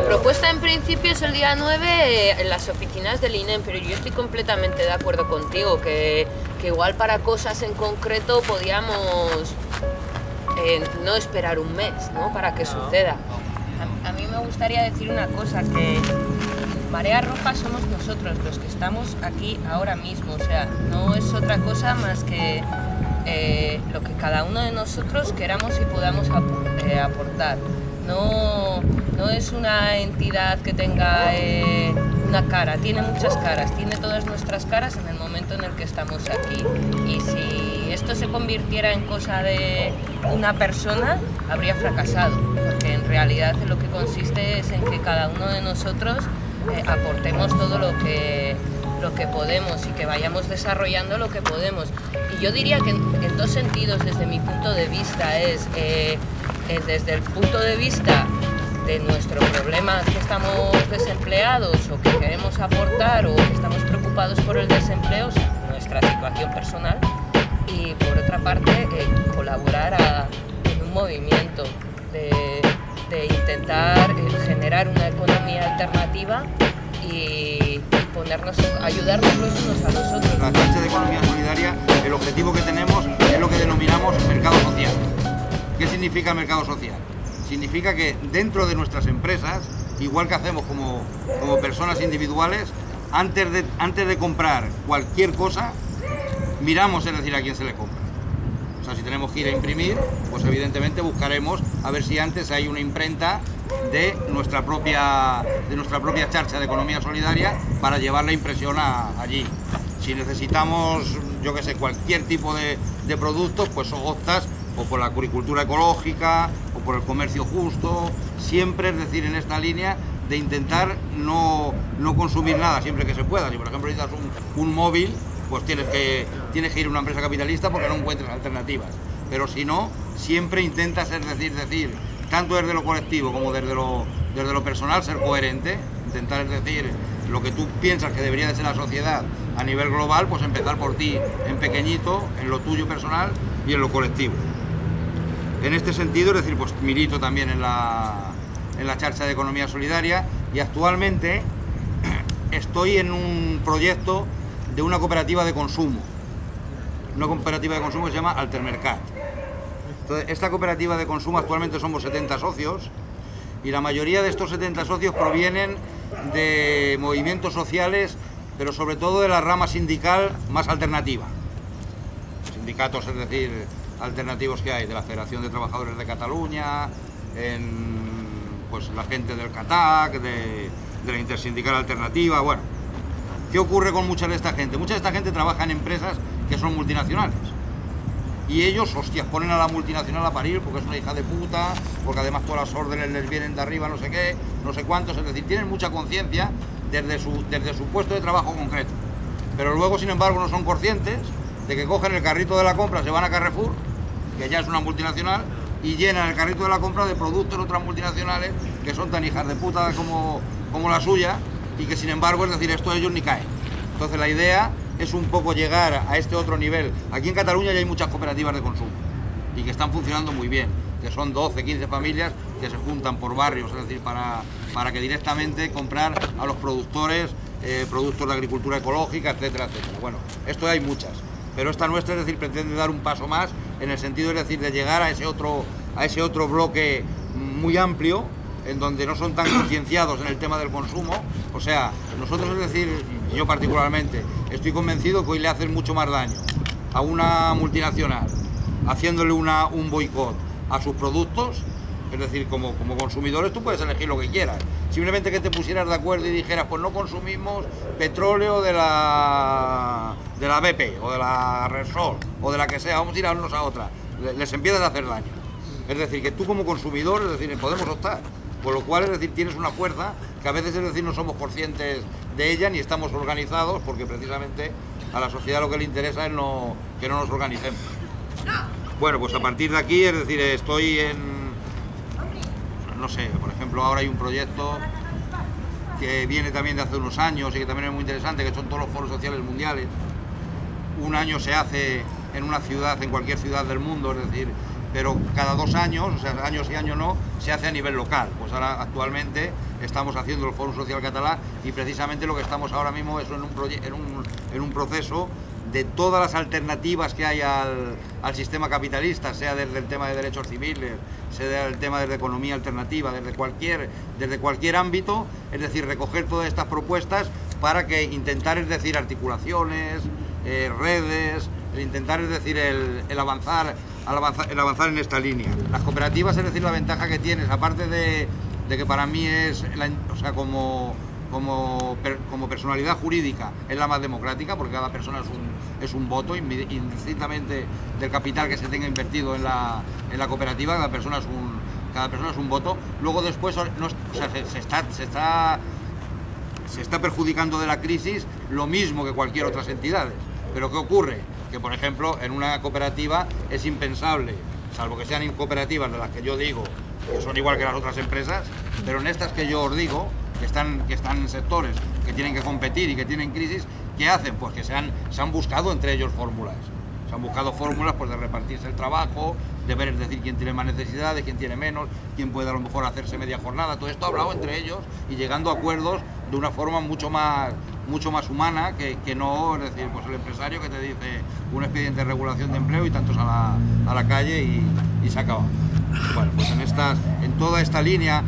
la propuesta en principio es el día 9 eh, en las oficinas del INEM, pero yo estoy completamente de acuerdo contigo, que, que igual para cosas en concreto podíamos eh, no esperar un mes ¿no? para que suceda. A, a mí me gustaría decir una cosa, que Marea Roja somos nosotros los que estamos aquí ahora mismo, o sea, no es otra cosa más que eh, lo que cada uno de nosotros queramos y podamos ap- eh, aportar. No, no es una entidad que tenga eh, una cara, tiene muchas caras, tiene todas nuestras caras en el momento en el que estamos aquí. Y si esto se convirtiera en cosa de una persona, habría fracasado, porque en realidad lo que consiste es en que cada uno de nosotros eh, aportemos todo lo que, lo que podemos y que vayamos desarrollando lo que podemos. Y yo diría que en, en dos sentidos desde mi punto de vista es eh, eh, desde el punto de vista de nuestro problema que estamos desempleados o que queremos aportar o que estamos preocupados por el desempleo, nuestra situación personal, y por otra parte eh, colaborar a- en un movimiento de, intentar eh, generar una economía alternativa y, y ponernos, ayudarnos los unos a los otros. La cancha de economía solidaria, el objetivo que tenemos es lo que denominamos mercado social. ¿Qué significa mercado social? Significa que dentro de nuestras empresas, igual que hacemos como, como personas individuales, antes de, antes de comprar cualquier cosa, miramos, es decir, a quién se le compra. O sea, si tenemos que ir a imprimir, pues evidentemente buscaremos a ver si antes hay una imprenta de nuestra propia, de nuestra propia charcha de economía solidaria para llevar la impresión allí. Si necesitamos, yo que sé, cualquier tipo de, de productos, pues optas o por la agricultura ecológica o por el comercio justo, siempre, es decir, en esta línea de intentar no, no consumir nada siempre que se pueda. Si por ejemplo necesitas un, un móvil, pues tienes que, tienes que ir a una empresa capitalista porque no encuentras alternativas. Pero si no, siempre intentas, es decir, decir, tanto desde lo colectivo como desde lo, desde lo personal, ser coherente, intentar, es decir, lo que tú piensas que debería de ser la sociedad a nivel global, pues empezar por ti en pequeñito, en lo tuyo personal y en lo colectivo. En este sentido, es decir, pues milito también en la, en la charcha de economía solidaria y actualmente estoy en un proyecto de una cooperativa de consumo, una cooperativa de consumo que se llama Altermercat. Esta cooperativa de consumo actualmente somos 70 socios y la mayoría de estos 70 socios provienen de movimientos sociales, pero sobre todo de la rama sindical más alternativa. Sindicatos, es decir, alternativos que hay, de la Federación de Trabajadores de Cataluña, pues la gente del CATAC, de, de la Intersindical Alternativa, bueno. ¿Qué ocurre con mucha de esta gente? Mucha de esta gente trabaja en empresas que son multinacionales. Y ellos, hostias, ponen a la multinacional a parir porque es una hija de puta, porque además todas las órdenes les vienen de arriba, no sé qué, no sé cuántos, es decir, tienen mucha conciencia desde su, desde su puesto de trabajo concreto. Pero luego, sin embargo, no son conscientes de que cogen el carrito de la compra, se van a Carrefour, que ya es una multinacional, y llenan el carrito de la compra de productos de otras multinacionales que son tan hijas de puta como, como la suya, y que sin embargo, es decir, esto ellos ni caen. Entonces la idea es un poco llegar a este otro nivel. Aquí en Cataluña ya hay muchas cooperativas de consumo y que están funcionando muy bien, que son 12, 15 familias que se juntan por barrios, es decir, para, para que directamente comprar a los productores eh, productos de agricultura ecológica, etcétera, etcétera. Bueno, esto hay muchas, pero esta nuestra, es decir, pretende dar un paso más en el sentido, es decir, de llegar a ese otro, a ese otro bloque muy amplio en donde no son tan concienciados en el tema del consumo. O sea, nosotros, es decir, yo particularmente, estoy convencido que hoy le hacen mucho más daño a una multinacional haciéndole una, un boicot a sus productos. Es decir, como, como consumidores tú puedes elegir lo que quieras. Simplemente que te pusieras de acuerdo y dijeras, pues no consumimos petróleo de la, de la BP o de la Repsol o de la que sea, vamos a ir a unos a otra. Le- Les empiezas a hacer daño. Es decir, que tú como consumidor, es decir, podemos optar. Con lo cual, es decir, tienes una fuerza que a veces, es decir, no somos conscientes de ella ni estamos organizados porque precisamente a la sociedad lo que le interesa es no, que no nos organicemos. Bueno, pues a partir de aquí, es decir, estoy en, no sé, por ejemplo, ahora hay un proyecto que viene también de hace unos años y que también es muy interesante, que son todos los foros sociales mundiales. Un año se hace en una ciudad, en cualquier ciudad del mundo, es decir, pero cada dos años, o sea, años y años no, se hace a nivel local. Pues ahora actualmente estamos haciendo el Foro Social Catalán y precisamente lo que estamos ahora mismo es en un, en un, en un proceso de todas las alternativas que hay al, sistema capitalista, sea desde el tema de derechos civiles, sea desde el tema de economía alternativa, desde cualquier, desde cualquier ámbito, es decir, recoger todas estas propuestas para que intentar, es decir, articulaciones, eh, redes, el intentar, es decir, el, el avanzar, el avanzar en esta línea. Las cooperativas, es decir, la ventaja que tienes, aparte de, que para mí es, o sea, como como, como, personalidad jurídica es la más democrática porque cada persona es un, es un voto indistintamente del capital que se tenga invertido en la, en la cooperativa cada persona es un cada persona es un voto luego después no, se, está, se está se está perjudicando de la crisis lo mismo que cualquier otras entidades pero ¿qué ocurre? que por ejemplo en una cooperativa es impensable salvo que sean cooperativas de las que yo digo que son igual que las otras empresas pero en estas que yo os digo que están, que están en sectores que tienen que competir y que tienen crisis, ¿qué hacen? Pues que se han, se han buscado entre ellos fórmulas. Se han buscado fórmulas pues, de repartirse el trabajo, de ver, es decir, quién tiene más necesidades, quién tiene menos, quién puede a lo mejor hacerse media jornada. Todo esto ha hablado entre ellos y llegando a acuerdos de una forma mucho más, mucho más humana que, que no, es decir, pues el empresario que te dice un expediente de regulación de empleo y tantos a la, a la calle y, y se acaba. Bueno, pues en, estas, en toda esta línea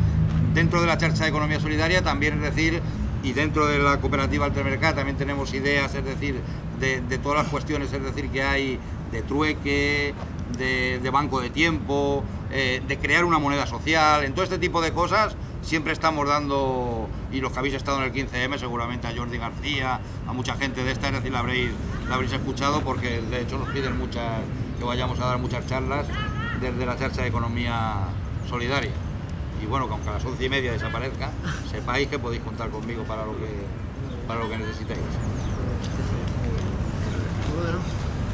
dentro de la charcha de economía solidaria también es decir, y dentro de la cooperativa Altermercat también tenemos ideas, es decir, de, todas las cuestiones, es decir, que hay de trueque, de, banco de tiempo, eh, de crear una moneda social, en todo este tipo de cosas siempre estamos dando, y los que habéis estado en el 15M, seguramente a Jordi García, a mucha gente de esta, es decir, la habréis, la habréis escuchado porque de hecho nos piden muchas, que vayamos a dar muchas charlas desde la charcha de economía solidaria y bueno, que aunque a las once y media desaparezca, sepáis que podéis contar conmigo para lo que, para lo que necesitéis. Bueno,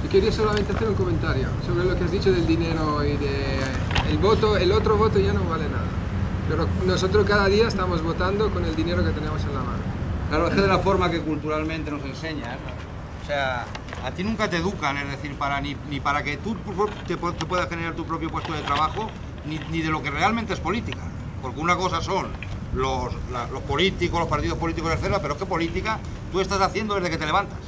yo quería solamente hacer un comentario sobre lo que has dicho del dinero y de el voto, el otro voto ya no vale nada. Pero nosotros cada día estamos votando con el dinero que tenemos en la mano. Claro, es que de la forma que culturalmente nos enseñan, o sea, a ti nunca te educan, es decir, para, ni, ni para que tú te, te puedas generar tu propio puesto de trabajo, ni, ni de lo que realmente es política porque una cosa son los, la, los políticos, los partidos políticos, etcétera, pero es que política tú estás haciendo desde que te levantas.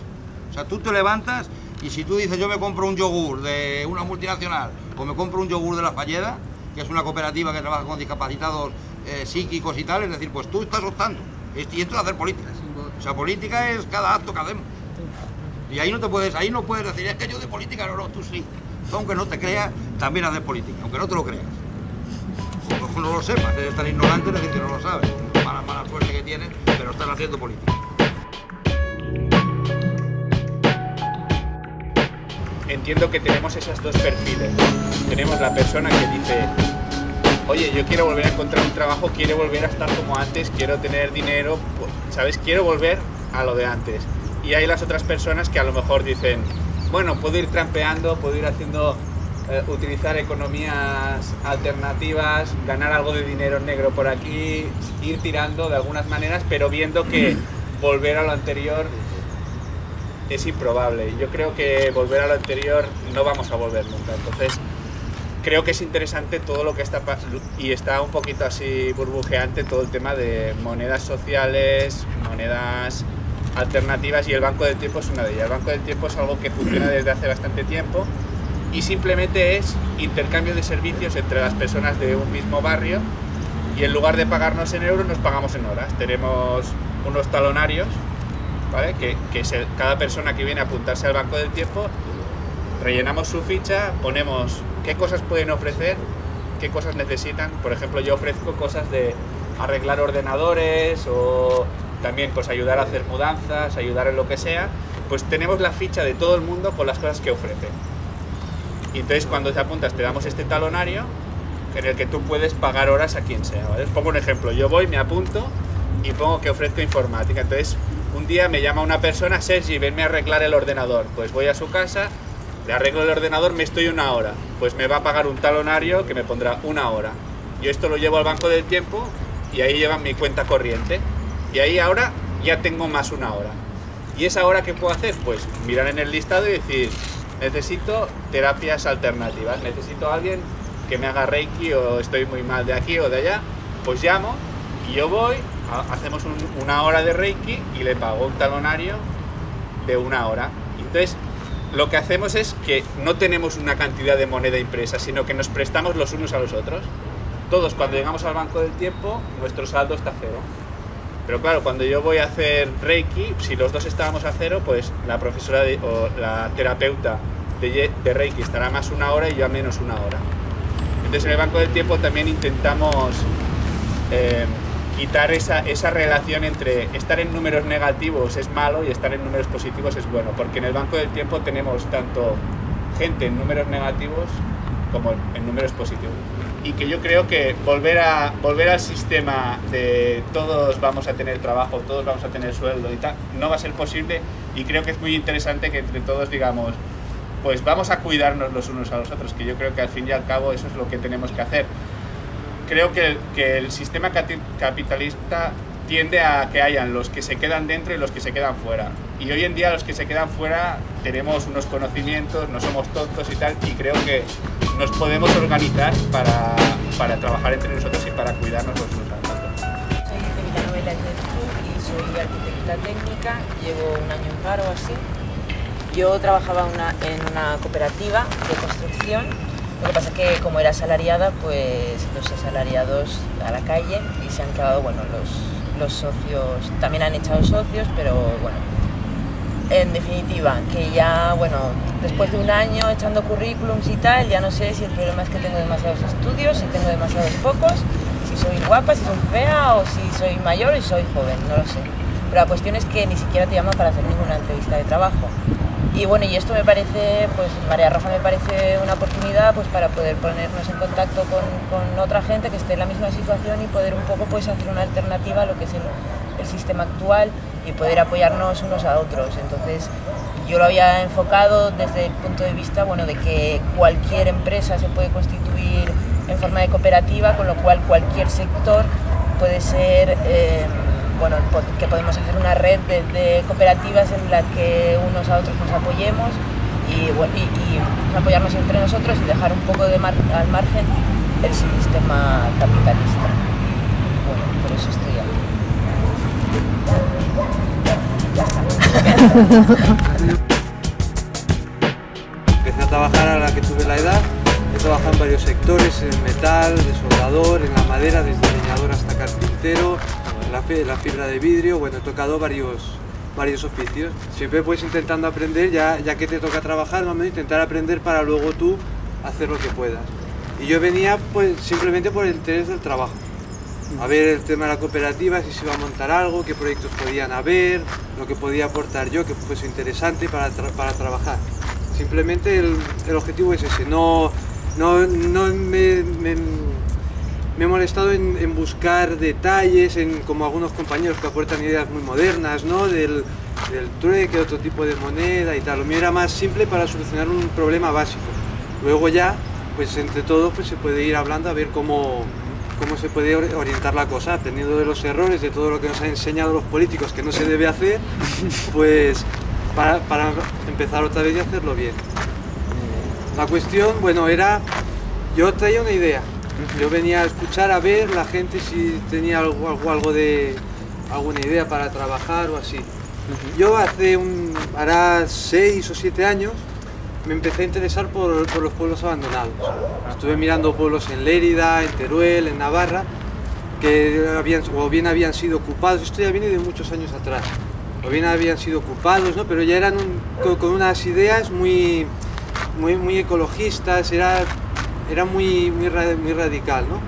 O sea, tú te levantas y si tú dices yo me compro un yogur de una multinacional o me compro un yogur de la Falleda, que es una cooperativa que trabaja con discapacitados eh, psíquicos y tal, es decir, pues tú estás optando. Y esto es hacer política. O sea, política es cada acto que hacemos. Y ahí no te puedes, ahí no puedes decir, es que yo de política no, no, tú sí. Tú, aunque no te creas, también haces política, aunque no te lo creas no lo sepas, eres tan ignorante, decir, que no lo sabes. Mala, mala suerte que tienes, pero están haciendo política. Entiendo que tenemos esos dos perfiles. Tenemos la persona que dice, oye, yo quiero volver a encontrar un trabajo, quiero volver a estar como antes, quiero tener dinero, ¿sabes? Quiero volver a lo de antes. Y hay las otras personas que a lo mejor dicen, bueno, puedo ir trampeando, puedo ir haciendo eh, utilizar economías alternativas, ganar algo de dinero negro por aquí, ir tirando de algunas maneras, pero viendo que volver a lo anterior es improbable. Yo creo que volver a lo anterior no vamos a volver nunca. Entonces, creo que es interesante todo lo que está y está un poquito así burbujeante todo el tema de monedas sociales, monedas alternativas y el Banco del Tiempo es una de ellas. El Banco del Tiempo es algo que funciona desde hace bastante tiempo y simplemente es intercambio de servicios entre las personas de un mismo barrio y en lugar de pagarnos en euros nos pagamos en horas. Tenemos unos talonarios, que cada persona que viene a apuntarse al banco del tiempo, rellenamos su ficha, ponemos qué cosas pueden ofrecer, qué cosas necesitan. Por ejemplo, yo ofrezco cosas de arreglar ordenadores o también pues ayudar a hacer mudanzas, ayudar en lo que sea. Pues tenemos la ficha de todo el mundo con las cosas que ofrecen. Y entonces cuando te apuntas te damos este talonario en el que tú puedes pagar horas a quien sea. pongo un ejemplo, yo voy, me apunto y pongo que ofrezco informática. Entonces un día me llama una persona, Sergi, venme a arreglar el ordenador. Pues voy a su casa, le arreglo el ordenador, me estoy una hora. Pues me va a pagar un talonario que me pondrá una hora. Yo esto lo llevo al banco del tiempo y ahí llevan mi cuenta corriente. Y ahí ahora ya tengo más una hora. ¿Y esa hora qué puedo hacer? Pues mirar en el listado y decir, necesito terapias alternativas, necesito a alguien que me haga reiki o estoy muy mal de aquí o de allá, pues llamo y yo voy, ha- hacemos un- una hora de reiki y le pago un talonario de una hora. Entonces, lo que hacemos es que no tenemos una cantidad de moneda impresa, sino que nos prestamos los unos a los otros. Todos cuando llegamos al banco del tiempo, nuestro saldo está cero. Pero claro, cuando yo voy a hacer Reiki, si los dos estábamos a cero, pues la profesora de- o la terapeuta de, de Reiki estará más una hora y yo a menos una hora. Entonces en el banco del tiempo también intentamos eh, quitar esa, esa relación entre estar en números negativos es malo y estar en números positivos es bueno, porque en el banco del tiempo tenemos tanto gente en números negativos como en números positivos. Y que yo creo que volver, a, volver al sistema de todos vamos a tener trabajo, todos vamos a tener sueldo y tal, no va a ser posible y creo que es muy interesante que entre todos digamos, pues vamos a cuidarnos los unos a los otros, que yo creo que al fin y al cabo eso es lo que tenemos que hacer. Creo que, que el sistema capitalista tiende a que hayan los que se quedan dentro y los que se quedan fuera. Y hoy en día los que se quedan fuera tenemos unos conocimientos, no somos tontos y tal, y creo que nos podemos organizar para, para trabajar entre nosotros y para cuidarnos los unos a los otros. Soy Villanueva y soy arquitecta técnica, llevo un año en paro así. Yo trabajaba una- en una cooperativa de construcción, lo que pasa que como era asalariada, pues los asalariados a la calle y se han quedado, bueno, los, los socios, también han echado socios, pero bueno, en definitiva, que ya, bueno, después de un año echando currículums y tal, ya no sé si el problema es que tengo demasiados estudios, si tengo demasiados pocos, si soy guapa, si soy fea o si soy mayor y soy joven, no lo sé. Pero la cuestión es que ni siquiera te llaman para hacer ninguna entrevista de trabajo. Y bueno, y esto me parece, pues María Roja me parece una oportunidad pues para poder ponernos en contacto con, con otra gente que esté en la misma situación y poder un poco pues hacer una alternativa a lo que es el, el sistema actual y poder apoyarnos unos a otros. Entonces, yo lo había enfocado desde el punto de vista bueno, de que cualquier empresa se puede constituir en forma de cooperativa, con lo cual cualquier sector puede ser, eh, bueno, que podemos hacer una red de, cooperativas en la que unos a otros nos apoyemos y, apoyarnos entre nosotros y dejar un poco de al margen el sistema capitalista. Bueno, por eso estoy aquí. Empecé a trabajar a la que tuve la edad. He trabajado en varios sectores, en metal, de soldador, en la madera, desde leñador hasta carpintero, en la, fi- la fibra de vidrio. Bueno, he tocado varios, varios oficios. Siempre pues intentando aprender, ya, ya que te toca trabajar, ¿no? intentar aprender para luego tú hacer lo que puedas. Y yo venía pues simplemente por el interés del trabajo. A ver el tema de la cooperativa, si se iba a montar algo, qué proyectos podían haber, lo que podía aportar yo que fuese interesante para, para trabajar. Simplemente el, el objetivo es ese, no, no, no me, me- me he molestado en, en buscar detalles, en como algunos compañeros que aportan ideas muy modernas, ¿no? Del, del trueque, otro tipo de moneda y tal. Lo mío era más simple para solucionar un problema básico. Luego ya, pues entre todos pues se puede ir hablando a ver cómo, cómo se puede or- orientar la cosa, aprendiendo de los errores, de todo lo que nos han enseñado los políticos que no se debe hacer, pues para, para empezar otra vez y hacerlo bien. La cuestión, bueno, era, yo traía una idea. Yo venía a escuchar, a ver la gente si tenía algo, algo, algo de alguna idea para trabajar o así. Yo hace un, hará seis o siete años me empecé a interesar por, los pueblos abandonados. Estuve mirando pueblos en Lérida, en Teruel, en Navarra, que habían, o bien habían sido ocupados, esto ya viene de muchos años atrás, o bien habían sido ocupados, ¿no? pero ya eran con, unas ideas muy, muy, muy ecologistas, era, era muy, muy, muy radical. ¿no?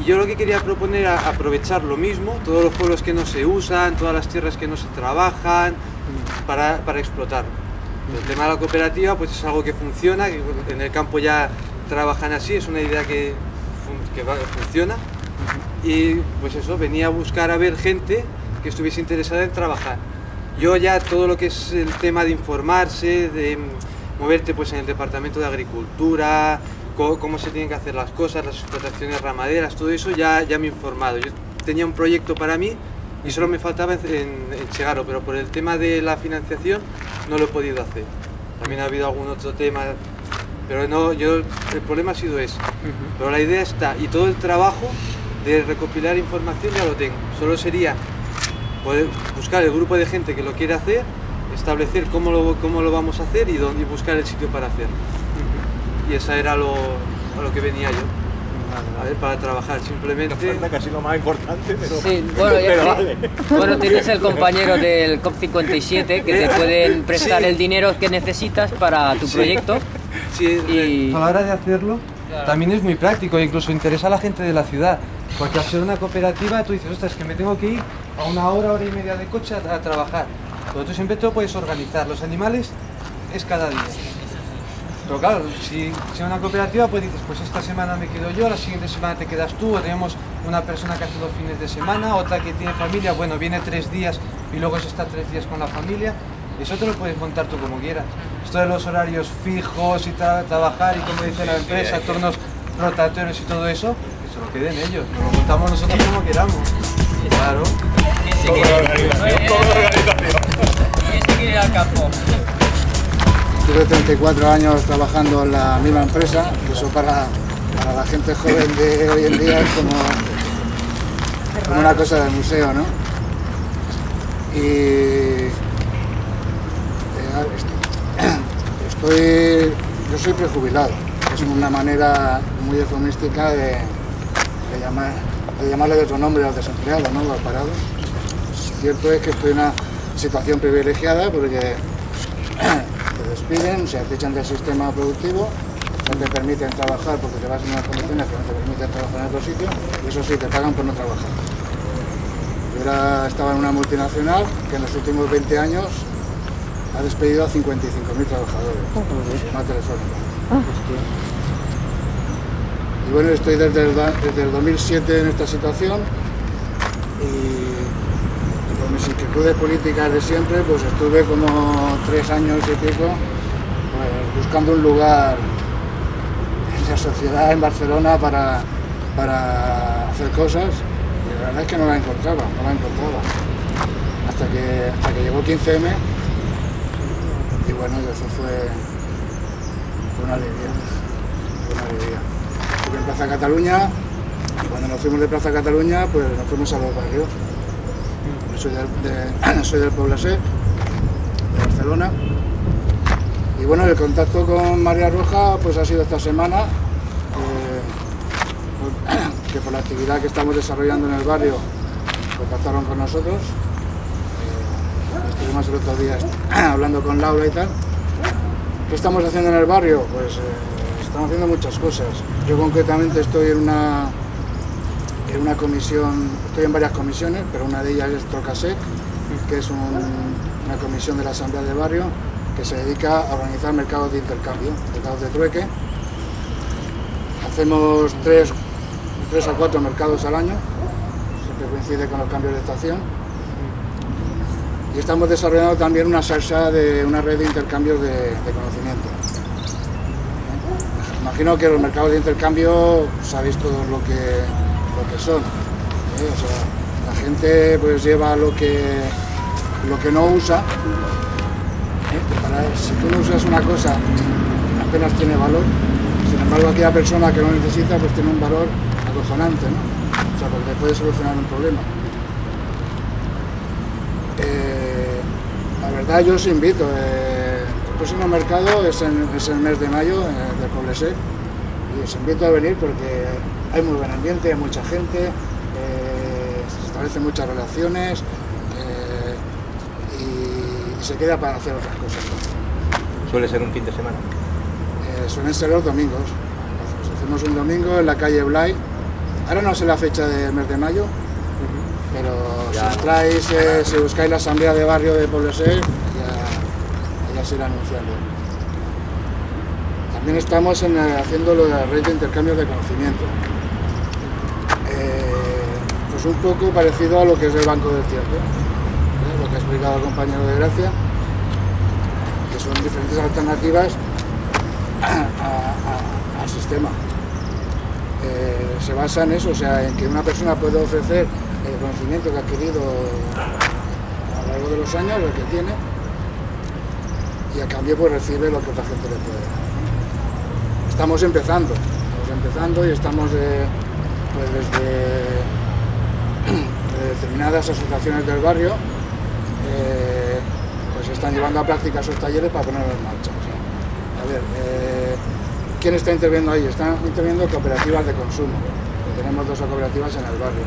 Y yo lo que quería proponer era aprovechar lo mismo, todos los pueblos que no se usan, todas las tierras que no se trabajan, para, para explotar. El tema de la cooperativa pues es algo que funciona, que en el campo ya trabajan así, es una idea que, que funciona. Y pues eso, venía a buscar a ver gente que estuviese interesada en trabajar. Yo ya todo lo que es el tema de informarse, de mm, moverte pues en el departamento de agricultura, cómo se tienen que hacer las cosas, las explotaciones ramaderas, todo eso ya, ya me he informado. Yo tenía un proyecto para mí y solo me faltaba en, en, en llegarlo, pero por el tema de la financiación no lo he podido hacer. También ha habido algún otro tema, pero no, yo, el problema ha sido ese. Pero la idea está, y todo el trabajo de recopilar información ya lo tengo. Solo sería poder buscar el grupo de gente que lo quiere hacer, establecer cómo lo, cómo lo vamos a hacer y, dónde, y buscar el sitio para hacerlo. Y esa era lo, a lo que venía yo. A ver, para trabajar simplemente. Falta casi lo más importante, pero, Sí, bueno, ya- pero sí. vale. Bueno, tienes el compañero del COP57 que te pueden prestar Sí. el dinero que necesitas para tu Sí. proyecto. Sí, Y- a la hora de hacerlo Claro. también es muy práctico, incluso interesa a la gente de la ciudad. Porque al ser una cooperativa tú dices, ostras, que me tengo que ir a una hora, hora y media de coche a, a trabajar. Pero tú siempre te lo puedes organizar. Los animales es cada día. Pero claro, si, si una cooperativa, pues dices, pues esta semana me quedo yo, la siguiente semana te quedas tú, o tenemos una persona que hace dos fines de semana, otra que tiene familia, bueno, viene tres días y luego se está tres días con la familia. Eso te lo puedes montar tú como quieras. Esto de los horarios fijos y tra- trabajar y como dice la empresa, turnos rotatorios y todo eso, que se lo queden ellos. Nos lo montamos nosotros como queramos. Claro. Quiere ir al campo. Tuve 34 años trabajando en la misma empresa, eso para, para la gente joven de hoy en día es como, como una cosa del museo, ¿no? Y eh, est- estoy, yo soy prejubilado, es una manera muy eufemística de, de llamar, de llamarle de otro nombre al desempleado, ¿no? Al parado. Cierto es que estoy en una situación privilegiada porque despiden, se te echan del sistema productivo, no te permiten trabajar porque te vas en unas condiciones que no te permiten trabajar en otro sitio, y eso sí, te pagan por no trabajar. Yo era- estaba en una multinacional que en los últimos 20 años ha despedido a 55.000 trabajadores, más telefónica. Y bueno, estoy desde el, desde el 2007 en esta situación y por mis inquietudes políticas de siempre, pues estuve como tres años y pico buscando un lugar en la sociedad en Barcelona para, para hacer cosas y la verdad es que no la encontraba, no la encontraba. Hasta que, hasta que llegó 15M y bueno, eso fue, fue una alegría, fue una alegría. Estuve en Plaza Cataluña cuando nos fuimos de Plaza Cataluña, pues nos fuimos a los barrios. Soy del, de- soy del de Barcelona. Y bueno, el contacto con María Roja pues ha sido esta semana, pues, que por la actividad que estamos desarrollando en el barrio contactaron con nosotros. Eh, estuvimos el otro día hablando con Laura y tal. ¿Qué estamos haciendo en el barrio? Pues eh, estamos haciendo muchas cosas. Yo concretamente estoy en una en una comisión, estoy en varias comisiones, pero una de ellas es Trocasec, que es un- una comisión de la Asamblea de Barrio que se dedica a organizar mercados de intercambio, mercados de trueque. Hacemos tres, tres a cuatro mercados al año, siempre coincide con los cambios de estación. Y estamos desarrollando también una salsa de una red de intercambios de, conocimiento. Imagino que los mercados de intercambio sabéis todos lo que, lo que son. ¿eh? O la gente pues lleva lo que, lo que no usa. Si tú no usas una cosa, apenas tiene valor. Sin embargo, aquella persona que lo necesita pues tiene un valor acojonante, ¿no? O sea, porque puede solucionar un problema. Eh, la verdad yo os invito. eh, el próximo mercado es, es el mes de mayo eh, del Poblesec y os invito a venir porque hay muy buen ambiente, hay mucha gente, eh, se establecen muchas relaciones eh, y se queda para hacer otras cosas. Suele ser un fin de semana. Eh, suelen ser los domingos. Hacemos un domingo en la calle Blay. Ahora no sé la fecha del mes de mayo, pero si entráis, eh, si buscáis la asamblea de barrio de Poblesec, ya, ya se irá anunciando. También estamos en, eh, haciendo lo de la red de intercambio de conocimiento. Eh, pues un poco parecido a lo que es el Banco del Tiempo, ¿eh? lo que ha explicado el compañero de Gracia, diferentes alternativas al sistema. Eh, se basa en eso, o sea, en que una persona puede ofrecer el conocimiento que ha adquirido a lo largo de los años, el que tiene, y a cambio pues recibe lo que otra gente le puede dar. Estamos empezando, estamos empezando y estamos eh, pues desde de determinadas asociaciones del barrio están llevando a práctica esos talleres para ponerlos en marcha. a ver, eh, ¿quién está interviniendo ahí? Están interviniendo cooperativas de consumo. Tenemos dos cooperativas en el barrio.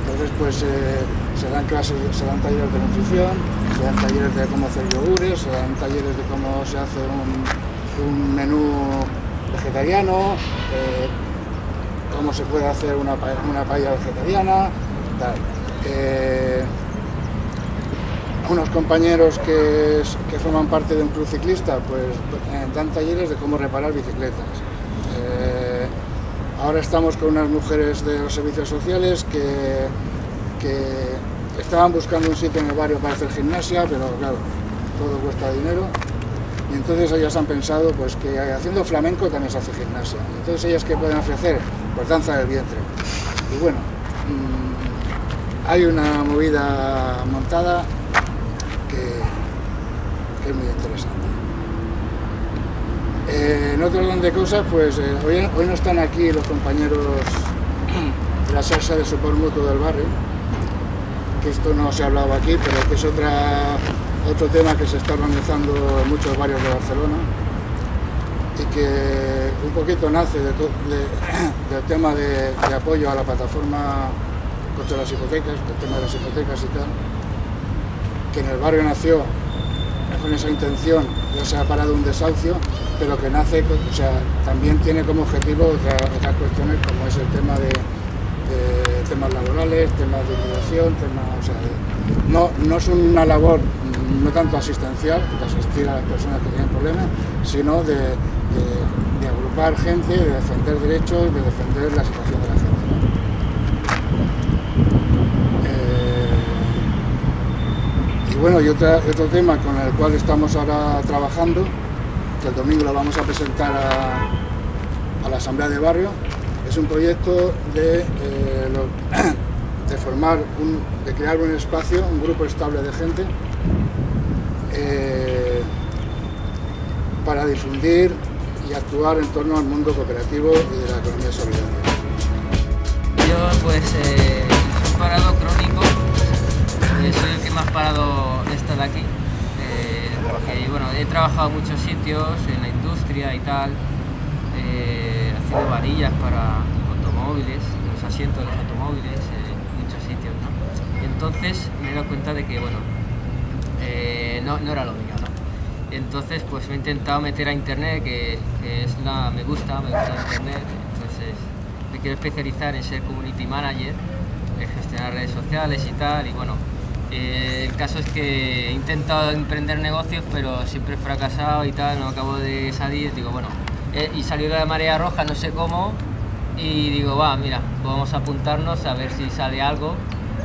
Entonces pues eh, se dan clases, se talleres de nutrición, se dan talleres de cómo hacer yogures, se dan talleres de cómo se hace un, menú vegetariano, eh, cómo se puede hacer una, una paella vegetariana, tal. Unos compañeros que, que forman parte de un club ciclista, pues eh, dan talleres de cómo reparar bicicletas. Eh, ahora estamos con unas mujeres de los servicios sociales que, que estaban buscando un sitio en el barrio para hacer gimnasia, pero claro, todo cuesta dinero. Y entonces ellas han pensado pues, que haciendo flamenco también se hace gimnasia. Entonces ellas que pueden ofrecer, pues danza del vientre. Y bueno, mm, hay una movida montada es muy interesante. Eh, en otro orden de cosas, pues eh, hoy, no están aquí los compañeros de la salsa de socorro mutuo del barrio, que esto no se ha hablado aquí, pero que es otra, otro tema que se está organizando en muchos barrios de Barcelona y que un poquito nace del tema de, de apoyo a la plataforma contra las hipotecas, el tema de las hipotecas y tal, que en el barrio nació con esa intención, ya se ha parado un desahucio, pero que nace, o sea, también tiene como objetivo otra- otras cuestiones como es el tema de, temas laborales, temas de inmigración, temas, o sea, no, no es una labor no tanto asistencial, de asistir a las personas que tienen problemas, sino de- de agrupar gente, de defender derechos, de defender la situación de la gente. ¿no? Eh, y bueno, y otro tema con el cual estamos ahora trabajando, que el domingo lo vamos a presentar a, la Asamblea de Barrio, es un proyecto de, eh, de formar, un- de crear un espacio, un grupo estable de gente eh, para difundir y actuar en torno al mundo cooperativo y de la economía solidaria. Yo pues eh, parado crónico, soy el que más parado está de aquí, eh, porque bueno, he trabajado en muchos sitios, en la industria y tal, eh, haciendo varillas para automóviles, los asientos de los automóviles, eh, en muchos sitios, ¿no? Y entonces me he dado cuenta de que bueno, no, no era lo mío, ¿no? Entonces pues me he intentado meter a internet, que, que es la, me gusta, me gusta internet, entonces me quiero especializar en ser community manager, en gestionar redes sociales y tal, y bueno, eh, el caso es que he intentado emprender negocios, pero siempre he fracasado y tal, no acabo de salir, digo, bueno, eh, y salió la marea roja, no sé cómo, y digo, va, mira, vamos a apuntarnos a ver si sale algo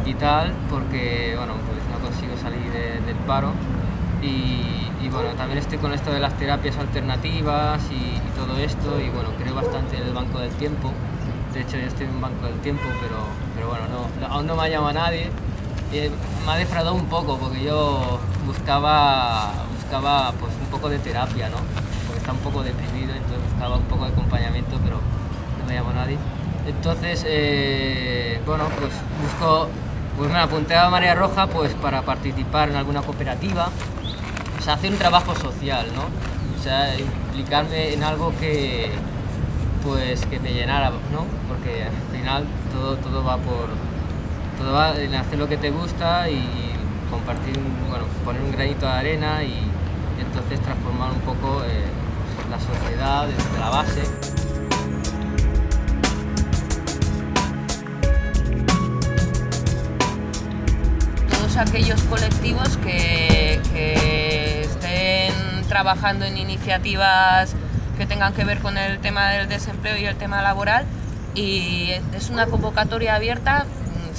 y tal, porque, bueno, pues no consigo salir de- del paro. Y, y, bueno, también estoy con esto de las terapias alternativas y, y todo esto, y bueno, creo bastante en el Banco del Tiempo. De hecho, yo estoy en un Banco del Tiempo, pero, pero bueno, no, aún no me ha llamado nadie. Y me ha defraudado un poco, porque yo buscaba, buscaba pues, un poco de terapia, ¿no? Porque está un poco deprimido, entonces buscaba un poco de acompañamiento, pero no me llamó nadie. Entonces, eh, bueno, pues busco, pues me apunté a Marea Roja pues para participar en alguna cooperativa, o sea, hacer un trabajo social, ¿no? O sea, implicarme en algo que, pues, que me llenara, ¿no? Porque al final todo, todo va por, todo va en hacer lo que te gusta y compartir, bueno, poner un granito de arena y, entonces transformar un poco eh, la sociedad desde la base. todos aquellos colectivos que, que estén trabajando en iniciativas que tengan que ver con el tema del desempleo y el tema laboral y es una convocatoria abierta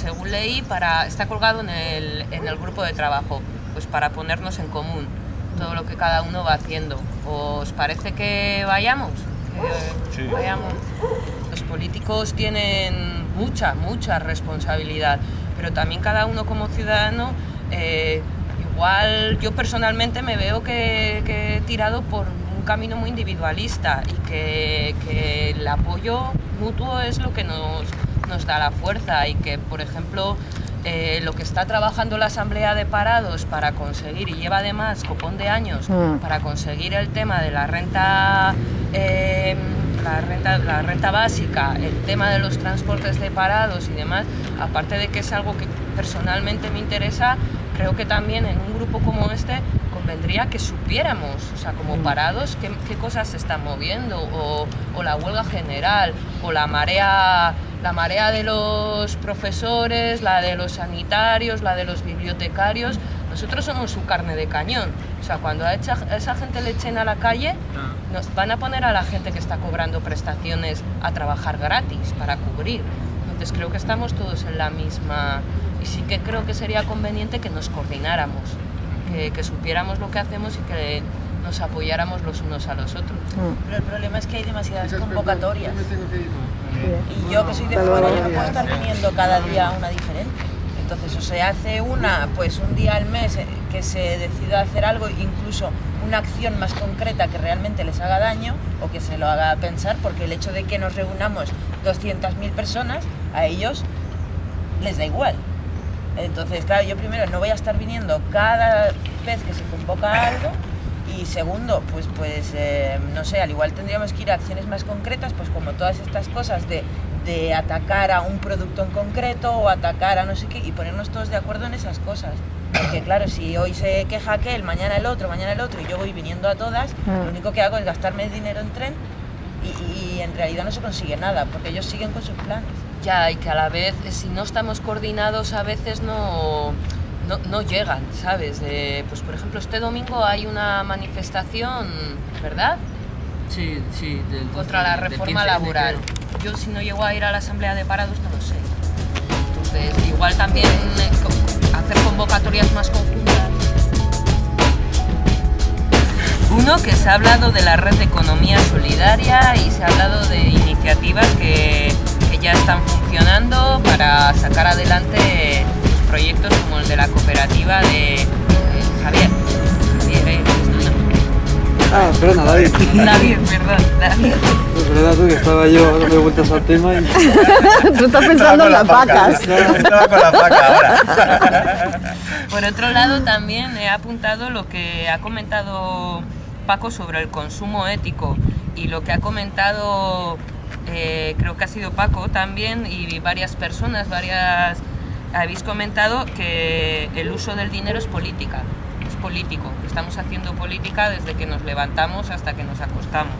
según leí para está colgado en el, en el grupo de trabajo pues para ponernos en común todo lo que cada uno va haciendo. ¿os parece que vayamos? Que vayamos. Los políticos tienen mucha, mucha responsabilidad, pero también cada uno como ciudadano, eh, igual igual yo personalmente me veo que, que he tirado por un camino muy individualista y que, que el apoyo mutuo es lo que nos, nos da la fuerza y que, por ejemplo, eh, lo que está trabajando la Asamblea de Parados para conseguir, y lleva además copón de años, Mm. para conseguir el tema de la renta, eh, la renta, la renta básica, el tema de los transportes de parados y demás, aparte de que es algo que personalmente me interesa, creo que también en un grupo como este convendría que supiéramos, o sea, como parados, qué, qué cosas se están moviendo, o, o la huelga general, o la marea, la marea de los profesores, la de los sanitarios, la de los bibliotecarios. Nosotros somos su carne de cañón. O sea, cuando a esa, gente le echen a la calle, nos van a poner a la gente que está cobrando prestaciones a trabajar gratis para cubrir. Entonces creo que estamos todos en la misma y sí que creo que sería conveniente que nos coordináramos, que, que supiéramos lo que hacemos y que nos apoyáramos los unos a los otros. Pero el problema es que hay demasiadas convocatorias. yo yo que soy de fuera, yo no puedo estar viniendo cada día una diferente. Entonces, o se hace una, pues un día al mes eh, que se decida hacer algo, incluso una acción más concreta que realmente les haga daño o que se lo haga pensar, porque el hecho de que nos reunamos 200.000 personas, a ellos les da igual. Entonces, claro, yo primero no voy a estar viniendo cada vez que se convoca algo y segundo, pues, pues eh, no sé, al igual tendríamos que ir a acciones más concretas, pues como todas estas cosas de, de atacar a un producto en concreto o atacar a no sé qué y ponernos todos de acuerdo en esas cosas. Porque claro, si hoy se queja aquel, mañana el otro, mañana el otro y yo voy viniendo a todas, Mm. lo único que hago es gastarme dinero en tren y, y en realidad no se consigue nada, porque ellos siguen con sus planes. Ya, y que a la vez, eh, si no estamos coordinados, a veces no, no, no llegan, ¿sabes? Eh, pues por ejemplo, este domingo hay una manifestación, ¿verdad? Sí, sí. del 12 Contra la del reforma 15 de laboral. enero. Yo si no llego a ir a la asamblea de parados no lo sé. Entonces, igual también eh, hacer convocatorias más conjuntas. Uno, que se ha hablado de la red de economía solidaria y se ha hablado de iniciativas que, que ya están funcionando para sacar adelante proyectos como el de la cooperativa de eh, Javier. Ah, perdona, David. David, perdón, David. Es verdad tú que estaba yo dándole vueltas al tema y... Tú estás pensando en las vacas. Estaba con la vaca ahora. Por otro lado, también he apuntado lo que ha comentado Paco sobre el consumo ético y lo que ha comentado, eh, creo que ha sido Paco también y varias personas, varias habéis comentado que el uso del dinero es política, político. Estamos haciendo política desde que nos levantamos hasta que nos acostamos.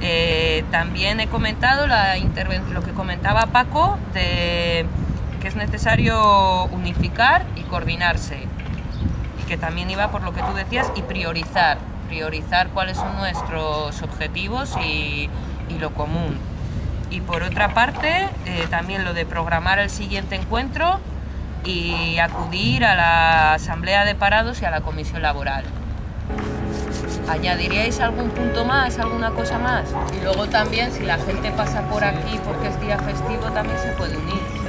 Eh, también he comentado la lo que comentaba Paco de que es necesario unificar y coordinarse y que también iba por lo que tú decías y priorizar priorizar cuáles son nuestros objetivos y, y lo común y por otra parte eh, también lo de programar el siguiente encuentro y acudir a la asamblea de parados y a la comisión laboral ¿Añadiríais algún punto más, alguna cosa más? Y luego también, si la gente pasa por aquí porque es día festivo, también se puede unir.